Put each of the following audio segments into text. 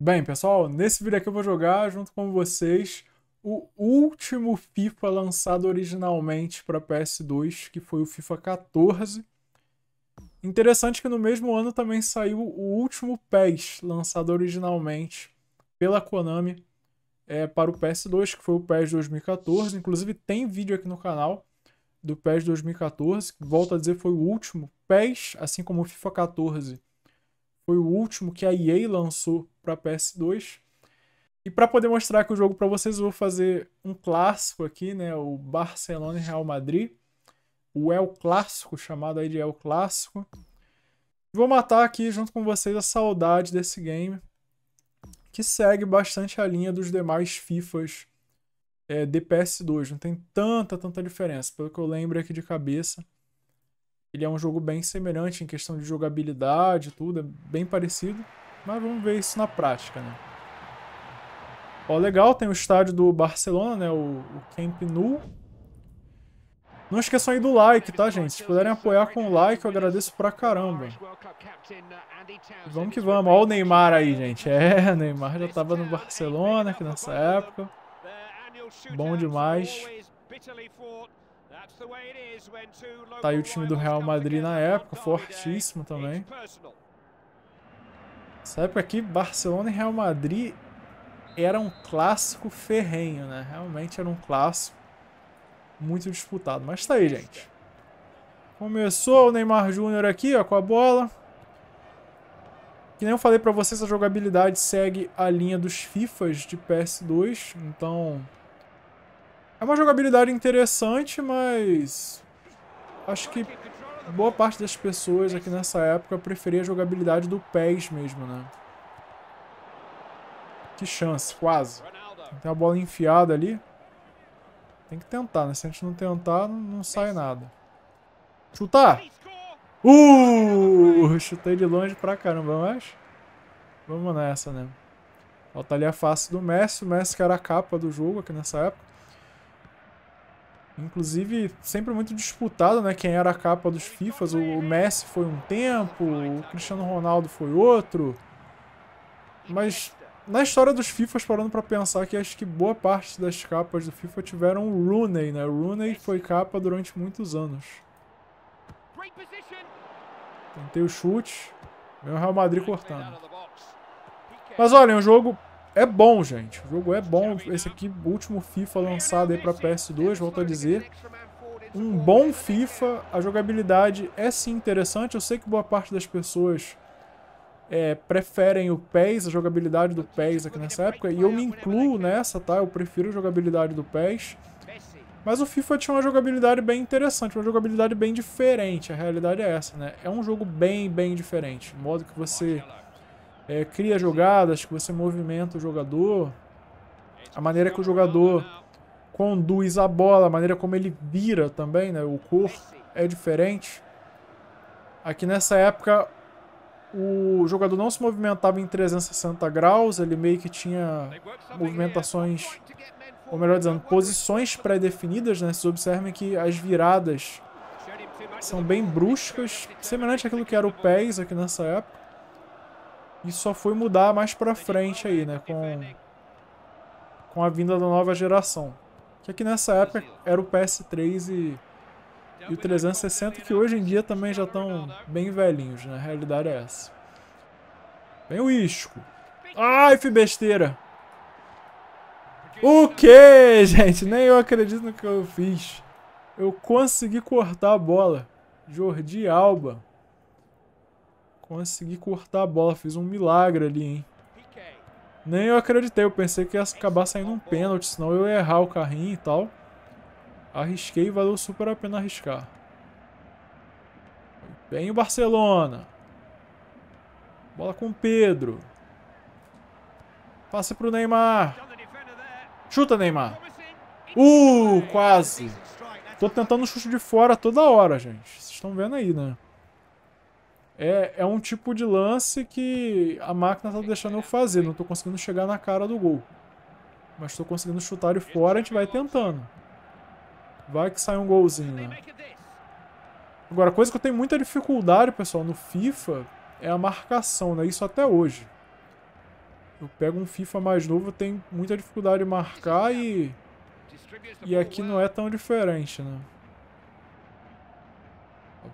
Bem, pessoal, nesse vídeo aqui eu vou jogar junto com vocês o último FIFA lançado originalmente para PS2, que foi o FIFA 14. Interessante que no mesmo ano também saiu o último PES lançado originalmente pela Konami é, para o PS2, que foi o PES 2014. Inclusive tem vídeo aqui no canal do PES 2014, que volto a dizer foi o último PES, assim como o FIFA 14 foi o último que a EA lançou para PS2. E para poder mostrar aqui o jogo para vocês, eu vou fazer um clássico aqui, né, o Barcelona e Real Madrid, o El Clássico, chamado aí de El Clássico. Vou matar aqui junto com vocês a saudade desse game, que segue bastante a linha dos demais FIFAs é, de PS2. Não tem tanta, tanta diferença, pelo que eu lembro aqui de cabeça. Ele é um jogo bem semelhante em questão de jogabilidade, tudo, é bem parecido. Mas vamos ver isso na prática, né? Ó, legal, tem o estádio do Barcelona, né? O, o Camp Nou. Não esqueçam aí do like, tá, gente? Se puderem apoiar com o like, eu agradeço pra caramba. Vamos que vamos. Ó o Neymar aí, gente. É, Neymar já tava no Barcelona aqui nessa época. Bom demais. Tá aí o time do Real Madrid na época, fortíssimo também. Essa época aqui, Barcelona e Real Madrid era um clássico ferrenho, né? Realmente era um clássico muito disputado. Mas tá aí, gente. Começou o Neymar Júnior aqui, ó, com a bola. Que nem eu falei pra vocês, a jogabilidade segue a linha dos FIFAs de PS2. Então, é uma jogabilidade interessante, mas acho que boa parte das pessoas aqui nessa época preferia a jogabilidade do PES mesmo, né? Que chance, quase. Tem a bola enfiada ali. Tem que tentar, né? Se a gente não tentar, não, sai nada. Chutar! Uh! Chutei de longe pra caramba, mas... Vamos nessa, né? Falta ali a face do Messi. O Messi que era a capa do jogo aqui nessa época. Inclusive, sempre muito disputado, né? Quem era a capa dos FIFAs. O Messi foi um tempo, o Cristiano Ronaldo foi outro. Mas na história dos FIFAs, parando para pensar que acho que boa parte das capas do FIFA tiveram o Rooney, né? O Rooney foi capa durante muitos anos. Tentei o chute. Meu Real Madrid cortando. Mas olha, o jogo é bom, gente. O jogo é bom. Esse aqui, último FIFA lançado aí para PS2, volto a dizer. Um bom FIFA. A jogabilidade é sim interessante. Eu sei que boa parte das pessoas é, preferem o PES, a jogabilidade do PES aqui nessa época. E eu me incluo nessa, tá? Eu prefiro a jogabilidade do PES. Mas o FIFA tinha uma jogabilidade bem interessante, uma jogabilidade bem diferente. A realidade é essa, né? É um jogo bem, bem diferente. O modo que você é, cria jogadas, que você movimenta o jogador, a maneira que o jogador conduz a bola, a maneira como ele vira também, né? O corpo é diferente. Aqui nessa época o jogador não se movimentava em 360 graus, ele meio que tinha movimentações, ou melhor dizendo, posições pré-definidas, né? Vocês observem que as viradas são bem bruscas, semelhante àquilo que era o PES aqui nessa época. Só foi mudar mais pra frente aí, né? Com, com a vinda da nova geração. Que aqui nessa época era o PS3 e, e o 360, que hoje em dia também já estão bem velhinhos, né? A realidade é essa. Vem o isco. Ai, fui besteira. O que, gente? Nem eu acredito no que eu fiz. Eu consegui cortar a bola. Jordi Alba. Consegui cortar a bola, fiz um milagre ali, hein. Nem eu acreditei, eu pensei que ia acabar saindo um pênalti, senão eu ia errar o carrinho e tal. Arrisquei e valeu super a pena arriscar. Bem o Barcelona. Bola com o Pedro. Passe pro Neymar. Chuta, Neymar. Uh, quase. Tô tentando chute de fora toda hora, gente. Vocês estão vendo aí, né? É, é um tipo de lance que a máquina está deixando eu fazer. Não estou conseguindo chegar na cara do gol. Mas estou conseguindo chutar ele fora, a gente vai tentando. Vai que sai um golzinho, né? Agora, coisa que eu tenho muita dificuldade, pessoal, no FIFA é a marcação, né? Isso até hoje. Eu pego um FIFA mais novo, tem muita dificuldade de marcar e... E aqui não é tão diferente, né?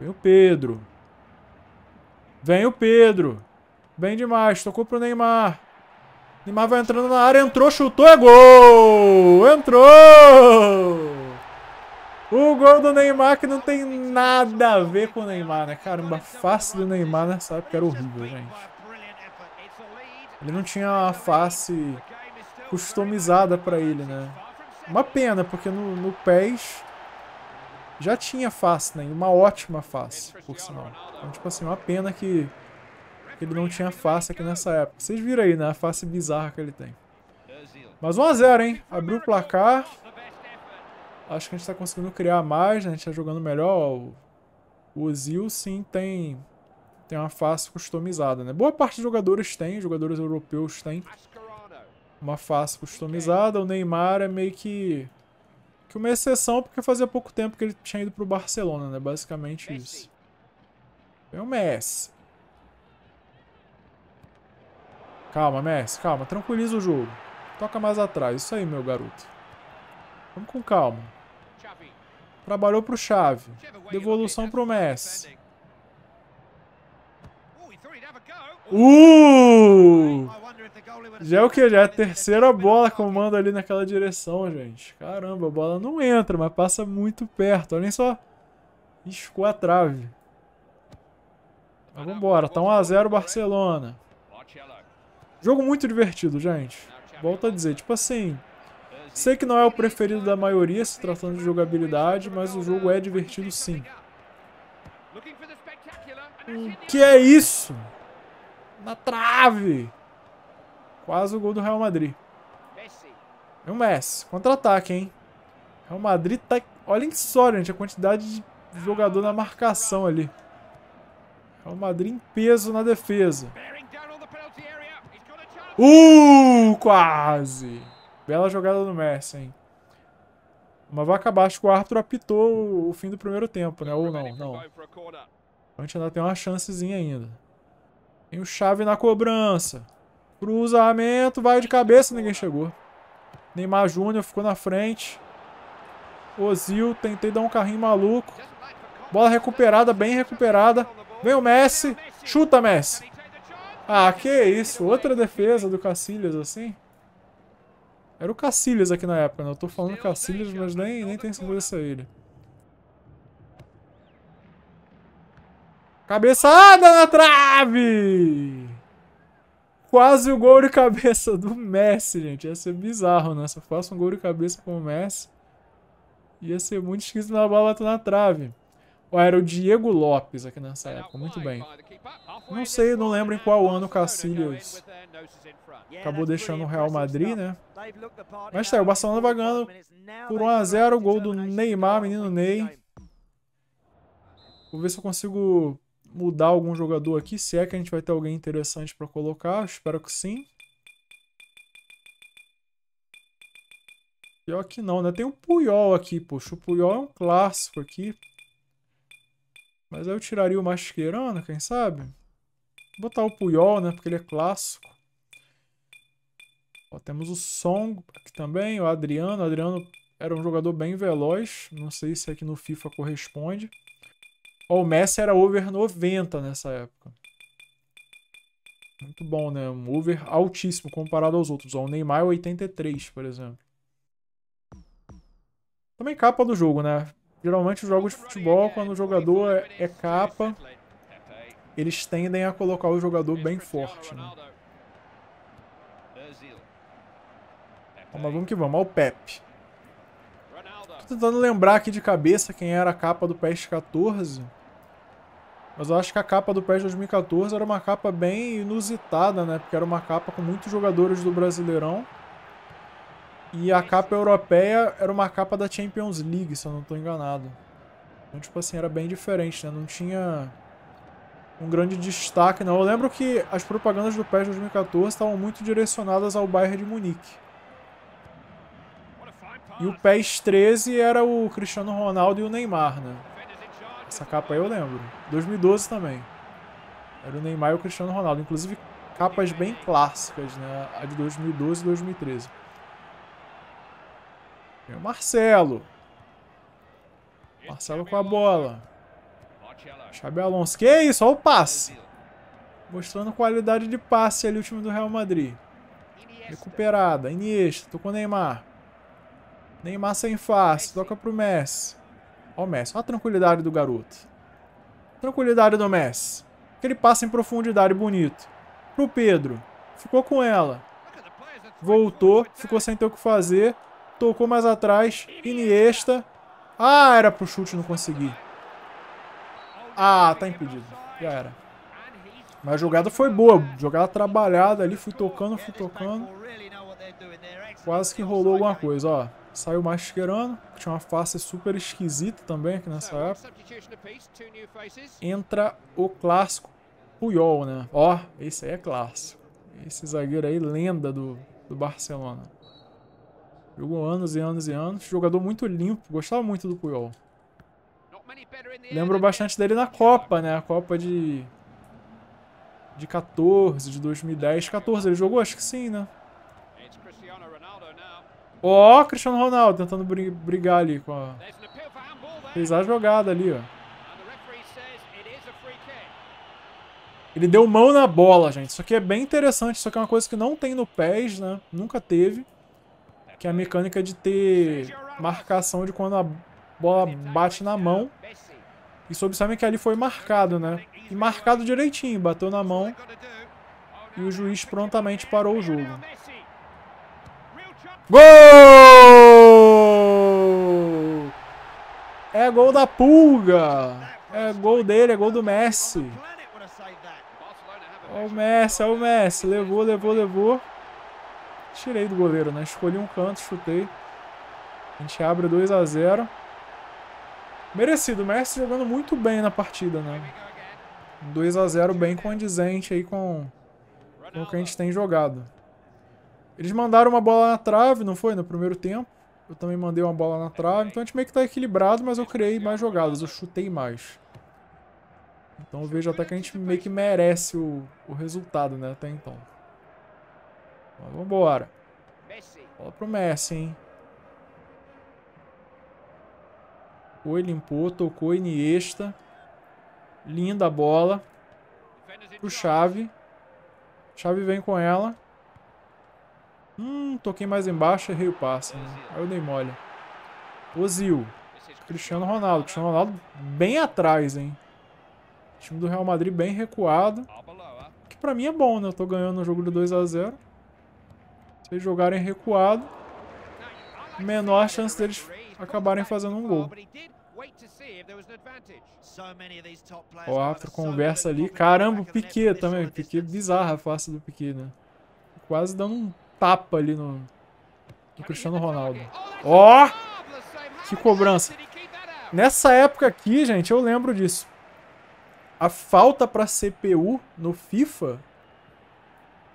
Vem o Pedro. Vem o Pedro. Bem demais. Tocou pro Neymar. Neymar vai entrando na área. Entrou, chutou. É gol! Entrou! O gol do Neymar que não tem nada a ver com o Neymar, né? Caramba, a face do Neymar nessa época era horrível, gente. Ele não tinha uma face customizada pra ele, né? Uma pena, porque no, no PES já tinha face, né? Uma ótima face, por sinal. Então, tipo assim, uma pena que, ele não tinha face aqui nessa época. Vocês viram aí, né? A face bizarra que ele tem. Mas 1x0, hein? Abriu o placar. Acho que a gente tá conseguindo criar mais, né? A gente tá jogando melhor. O, Ozil, sim, tem, tem uma face customizada, né? Boa parte dos jogadores tem, jogadores europeus têm uma face customizada. O Neymar é meio que, que uma exceção, porque fazia pouco tempo que ele tinha ido pro Barcelona, né? Basicamente isso. Vem o Messi. Calma, Messi, calma. Tranquiliza o jogo. Toca mais atrás. Isso aí, meu garoto. Vamos com calma. Trabalhou pro Chave. Devolução pro Messi. Uh! Já é o que? Já é a terceira bola que eu mando ali naquela direção, gente. Caramba, a bola não entra, mas passa muito perto. Olhem só. Escou a trave. Mas vambora. Tá 1x0 Barcelona. Jogo muito divertido, gente. Volto a dizer. Tipo assim... Sei que não é o preferido da maioria se tratando de jogabilidade, mas o jogo é divertido sim. O que é isso? Na trave! Quase o gol do Real Madrid. É o Messi. Contra-ataque, hein? Real Madrid tá... Olhem só, gente, a quantidade de jogador na marcação ali. Real Madrid em peso na defesa. Uh, quase! Bela jogada do Messi, hein? Mas vai acabar. Acho que o árbitro apitou o fim do primeiro tempo, né? Ou não, não. A gente ainda tem uma chancezinha ainda. Tem o Chave na cobrança. Cruzamento, vai de cabeça, ninguém chegou. Neymar Júnior ficou na frente. Ozil, tentei dar um carrinho maluco. Bola recuperada, bem recuperada. Vem o Messi. Chuta, Messi. Ah, que isso. Outra defesa do Cacilhas, assim. Era o Cacilhas aqui na época, né? Eu tô falando Cacilhas, mas nem, nem tenho certeza se é ele. Cabeçada na trave! Quase o gol de cabeça do Messi, gente. Ia ser bizarro, né? Se eu faço um gol de cabeça com o Messi, ia ser muito esquisito na bola bater na trave. Ou era o Diego Lopes aqui nessa época. Muito bem. Não sei, não lembro em qual ano o Cacilhas acabou deixando o Real Madrid, né? Mas tá, o Barcelona vai ganhando por 1x0 o gol do Neymar, menino Ney. Vou ver se eu consigo mudar algum jogador aqui, se é que a gente vai ter alguém interessante para colocar. Espero que sim. Pior que não, né? Tem o Puyol aqui, poxa. O Puyol é um clássico aqui. Mas aí eu tiraria o Mascherano, quem sabe? Vou botar o Puyol, né? Porque ele é clássico. Ó, temos o Song aqui também, o Adriano. O Adriano era um jogador bem veloz. Não sei se aqui no FIFA corresponde. O Messi era over 90 nessa época. Muito bom, né? Um over altíssimo comparado aos outros. O Neymar é 83, por exemplo. Também capa do jogo, né? Geralmente os jogos de futebol, quando o jogador é, é capa, eles tendem a colocar o jogador bem forte. Né? Mas vamos que vamos, olha o Pepe. Tô tentando lembrar aqui de cabeça quem era a capa do PES 14. Mas eu acho que a capa do PES 2014 era uma capa bem inusitada, né? Porque era uma capa com muitos jogadores do Brasileirão. E a capa europeia era uma capa da Champions League, se eu não estou enganado. Então, tipo assim, era bem diferente, né? Não tinha um grande destaque, não. Eu lembro que as propagandas do PES 2014 estavam muito direcionadas ao Bayern de Munique. E o PES 13 era o Cristiano Ronaldo e o Neymar, né? Essa capa aí eu lembro. 2012 também. Era o Neymar e o Cristiano Ronaldo. Inclusive, capas bem clássicas, né? A de 2012 e 2013. Tem o Marcelo. Marcelo com a bola. Xabi Alonso. Que isso? Olha o passe. Mostrando qualidade de passe ali o time do Real Madrid. Recuperada. Iniesta. Tocou Neymar. Neymar sem face. Toca pro Messi. Olha o Messi. Olha a tranquilidade do garoto. Tranquilidade do Messi. Aquele passe em profundidade bonito. Pro Pedro. Ficou com ela. Voltou. Ficou sem ter o que fazer. Tocou mais atrás. Iniesta. Ah, era pro chute, não consegui. Ah, tá impedido. Já era. Mas a jogada foi boa. Jogada trabalhada ali. Fui tocando, fui tocando. Quase que rolou alguma coisa, ó. Saiu o Mascherano, que tinha uma face super esquisita também aqui nessa época. Entra o clássico Puyol, né? Ó, esse aí é clássico. Esse zagueiro aí, lenda do, do Barcelona. Jogou anos e anos e anos. Jogador muito limpo. Gostava muito do Puyol. Lembro bastante dele na Copa, né? A Copa de... De 14, de 2010. 14, ele jogou? Acho que sim, né? Ó, oh, Cristiano Ronaldo tentando brigar ali com a... Fez a jogada ali, ó. Ele deu mão na bola, gente. Isso aqui é bem interessante. Isso aqui é uma coisa que não tem no PES, né? Nunca teve. Que é a mecânica de ter marcação de quando a bola bate na mão. E observem que ali foi marcado, né? E marcado direitinho. Bateu na mão. E o juiz prontamente parou o jogo. Gol! É gol da Pulga. É gol dele, é gol do Messi. Olha o Messi, olha o Messi. Levou, levou, levou. Tirei do goleiro, né? Escolhi um canto, chutei. A gente abre 2 a 0 Merecido. O Messi jogando muito bem na partida, né? 2 a 0 bem condizente aí com, com o que a gente tem jogado. Eles mandaram uma bola na trave, não foi? No primeiro tempo. Eu também mandei uma bola na trave. Então a gente meio que tá equilibrado, mas eu criei mais jogadas. Eu chutei mais. Então eu vejo até que a gente meio que merece o, o resultado, né? Até então. Mas vambora. Bola pro Messi, hein? Foi, limpou, tocou, Iniesta. Linda a bola. Pro Chave. Chave vem com ela. Hum, toquei mais embaixo, errei o passe. Né? Aí eu dei mole. Ozil. Cristiano Ronaldo. Cristiano Ronaldo bem atrás, hein? O time do Real Madrid bem recuado. Que pra mim é bom, né? Eu tô ganhando o jogo de 2x0. Se eles jogarem recuado, menor chance deles acabarem fazendo um gol. Ó, outra conversa ali. Caramba, o Piquet também. Piquet bizarra a face do Piquet, né? Quase dando um tapa ali no, no Cristiano Ronaldo. Ó! Oh, que cobrança. Nessa época aqui, gente, eu lembro disso. A falta para CPU no FIFA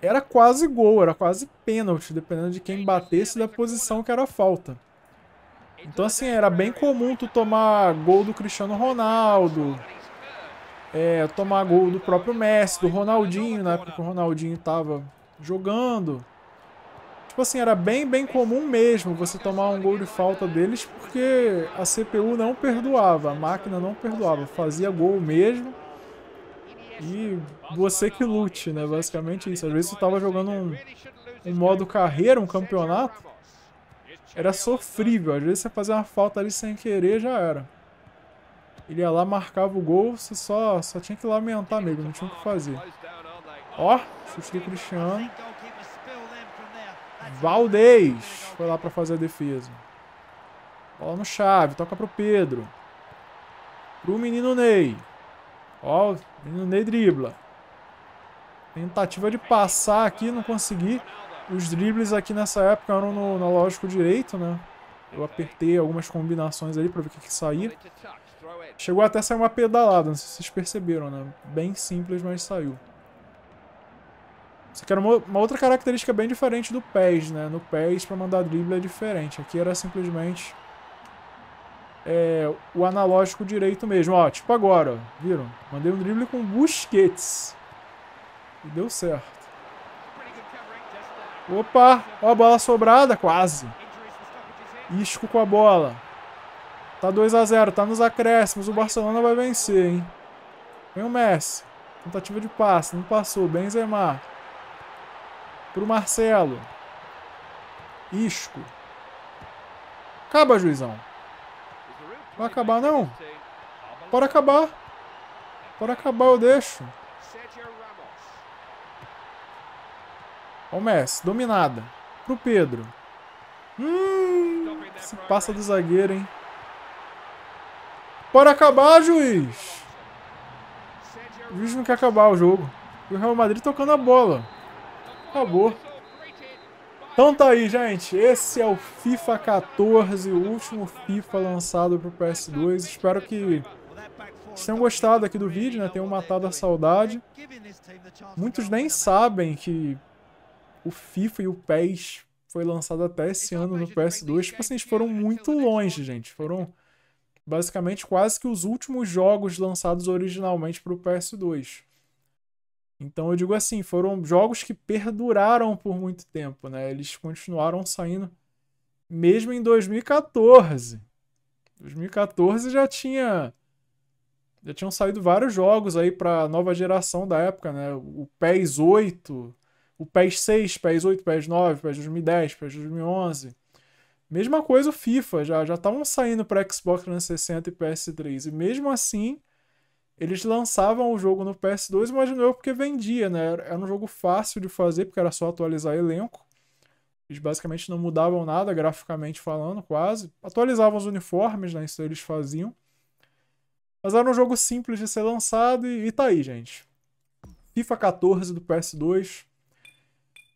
era quase gol, era quase pênalti, dependendo de quem batesse da posição que era falta. Então, assim, era bem comum tu tomar gol do Cristiano Ronaldo, é, tomar gol do próprio Messi, do Ronaldinho, na época que o Ronaldinho tava jogando. Tipo assim, era bem, bem comum mesmo você tomar um gol de falta deles, porque a CPU não perdoava, a máquina não perdoava, fazia gol mesmo. E você que lute, né? Basicamente isso. Às vezes você tava jogando um, um modo carreira, um campeonato, era sofrível. Às vezes você fazia uma falta ali sem querer, já era. Ele ia lá, marcava o gol, você só, só tinha que lamentar mesmo, não tinha o que fazer. Ó, chute Cristiano. Valdez foi lá para fazer a defesa. Bola no chave, toca pro Pedro. Pro menino Ney. Ó, o menino Ney dribla. Tentativa de passar aqui, não consegui. Os dribles aqui nessa época eram no, no lógico direito, né? Eu apertei algumas combinações ali para ver o que, que saía. Chegou até a sair uma pedalada, não sei se vocês perceberam, né? Bem simples, mas saiu. Isso aqui era uma, uma, outra característica bem diferente do PES, né? No PES, para mandar drible é diferente. Aqui era simplesmente é, o analógico direito mesmo. Ó, tipo agora, ó, viram? Mandei um drible com Busquets. E deu certo. Opa, ó a bola sobrada, quase. Isco com a bola. Tá 2 a 0 tá nos acréscimos. O Barcelona vai vencer, hein? Vem o Messi. Tentativa de passe, não passou. Benzema. Pro Marcelo. Isco. Acaba, juizão. Vai acabar, não? Pode acabar. Pode acabar, eu deixo. Ó o Messi, dominada. Pro Pedro. Hum, se passa do zagueiro, hein? Pode acabar, juiz. O juiz não quer acabar o jogo. E o Real Madrid tocando a bola. Acabou. Então tá aí, gente. Esse é o FIFA 14, o último FIFA lançado pro PS2. Espero que vocês tenham gostado aqui do vídeo, né? Tenham matado a saudade. Muitos nem sabem que o FIFA e o PES foi lançado até esse ano no PS2. Tipo assim, eles foram muito longe, gente. Foram basicamente quase que os últimos jogos lançados originalmente para o PS2. Então eu digo assim, foram jogos que perduraram por muito tempo, né? Eles continuaram saindo mesmo em 2014. 2014 já tinha já tinham saído vários jogos aí para nova geração da época, né? O PES 8, o PES 6, PES 8, PES 9, PES 2010, PES 2011. Mesma coisa o FIFA, já já estavam saindo para Xbox 360 e PS3 e mesmo assim eles lançavam o jogo no PS2, imagino eu, porque vendia, né? Era um jogo fácil de fazer, porque era só atualizar elenco. Eles basicamente não mudavam nada graficamente falando, quase. Atualizavam os uniformes, né? Isso eles faziam. Mas era um jogo simples de ser lançado e, e tá aí, gente. FIFA 14 do PS2.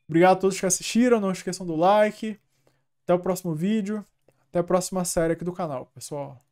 Obrigado a todos que assistiram, não esqueçam do like. Até o próximo vídeo. Até a próxima série aqui do canal, pessoal.